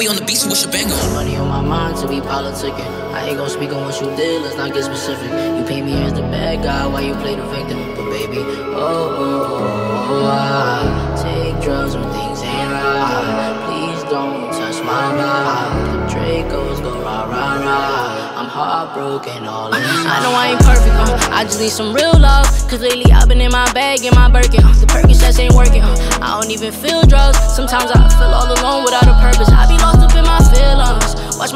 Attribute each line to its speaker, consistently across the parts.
Speaker 1: we on the beach, so what's your banger?
Speaker 2: Money on my mind to be politicking. I ain't gon' speak on what you did, let's not get specific. You paint me as the bad guy while you play the victim. But baby, oh, oh, oh, oh I take drugs when things ain't right. Please don't touch my. The Dracos go rah rah rah. I'm heartbroken all inside.
Speaker 3: I know I ain't perfect, uh, I just need some real love. Cause lately I've been in my bag, in my Birkin. Uh, the Percocets ain't working, uh, I don't even feel drugs. Sometimes I feel all alone without a purpose. I be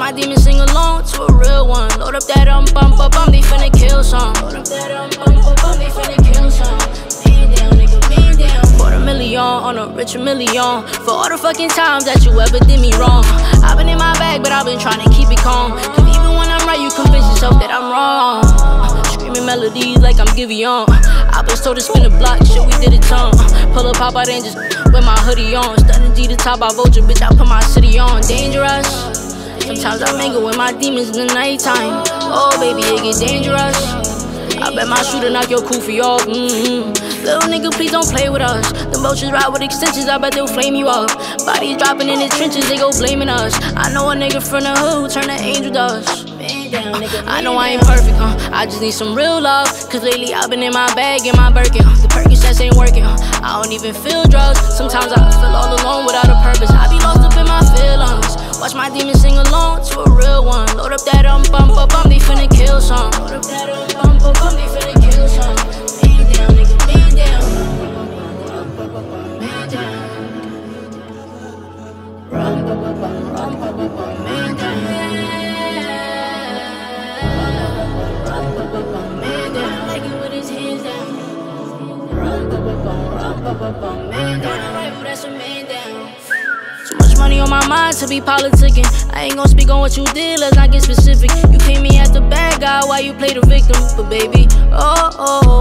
Speaker 3: my demons sing along to a real one. Load up that um bump up, um, they finna kill some. Load up that um bump up, um, they finna kill some. Man down, nigga, man down. Put a million on a rich million. For all the fucking times that you ever did me wrong. I've been in my bag, but I've been trying to keep it calm. Cause even when I'm right, you convince yourself that I'm wrong. Uh, Screaming melodies like I'm Giveon. I been told to spin the block, shit, we did it tongue. Pull up, pop out, and just with my hoodie on. Stunning G the top, I vulture, bitch, I put my city on. Dangerous. Sometimes I mingle with my demons in the nighttime. Oh, baby, it get dangerous. I bet my shooter knock your kufi off. Mm-hmm. Little nigga, please don't play with us. The vultures ride with extensions, I bet they'll flame you up. Bodies dropping in the trenches, they go blaming us. I know a nigga from the hood who turn to angel dust. I know I ain't perfect, huh? I just need some real love. Cause lately I've been in my bag, in my Birkin. Huh? The Percocets ain't working, huh? I don't even feel drugs. Sometimes I feel up that um bump up, um, they finna kill some. Load up that um bump up, um, they finna kill some. Man down, nigga, man down. Man down. Man down. Man down. Like it with his hands money on my mind to be politicking. I ain't gon' speak on what you did, let's not get specific. You paint me as the bad guy while you play the victim. But baby, oh, oh,